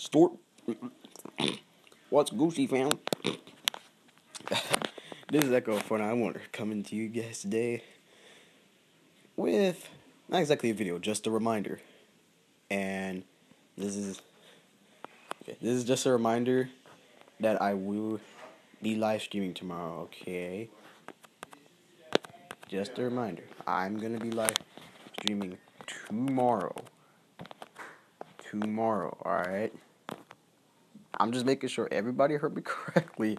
Stort. What's Gucci, fam? this is Echo491er coming to you guys today with not exactly a video, just a reminder. And this is okay, this is just a reminder that I will be live streaming tomorrow, okay? Just a reminder. I'm gonna be live streaming tomorrow. Tomorrow, alright? I'm just making sure everybody heard me correctly.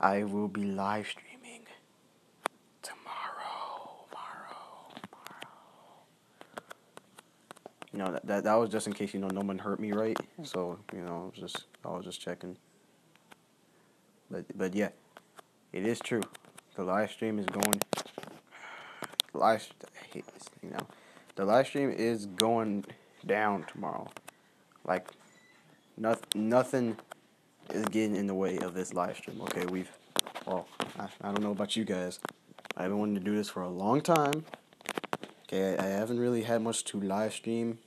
I will be live streaming tomorrow. Tomorrow. Tomorrow. You know that, that that was just in case you know no one hurt me right. So, you know, I was just I was just checking. But but yeah. It is true. The live stream is going live I hate this thing now. The live stream is going down tomorrow. Like nothing nothing is getting in the way of this live stream. Okay, we've well, I, I don't know about you guys. I've been wanting to do this for a long time. Okay, I, I haven't really had much to live stream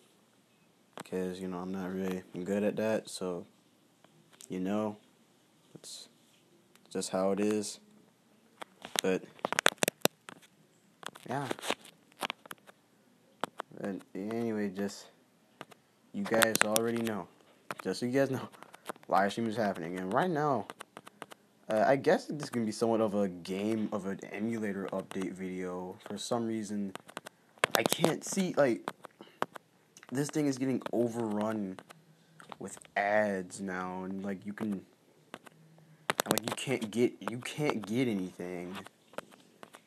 because you know I'm not really good at that. So, you know, it's just how it is. But yeah. But anyway, just you guys already know. Just so you guys know, live stream is happening, and right now, uh, I guess this can be somewhat of a game of an emulator update video. For some reason, I can't see like this thing is getting overrun with ads now, and like you can, like you can't get you can't get anything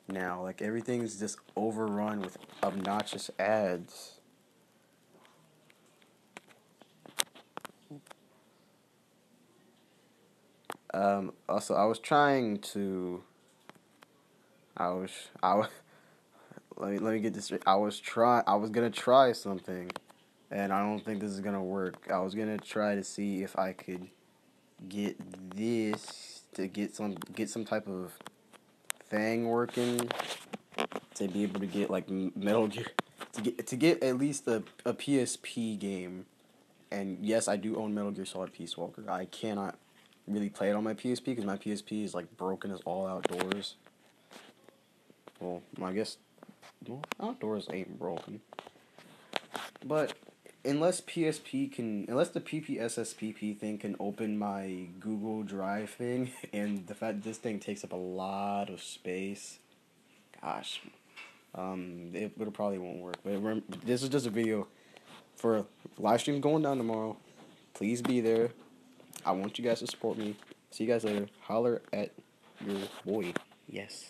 now. Like everything's just overrun with obnoxious ads. Um, also, I was trying to. I was I was. Let me let me get this. I was try I was gonna try something, and I don't think this is gonna work. I was gonna try to see if I could get this to get some get some type of thing working to be able to get like Metal Gear to get to get at least a a PSP game. And yes, I do own Metal Gear Solid Peace Walker. I cannot really play it on my PSP because my PSP is like broken as all outdoors. Well, I guess well, outdoors ain't broken. But unless PSP can, unless the PPSSPP thing can open my Google Drive thing, and the fact this thing takes up a lot of space, gosh, um, it, it probably won't work. But remember, this is just a video for live stream going down tomorrow. Please be there. I want you guys to support me. See you guys later. Holler at your boy. Yes.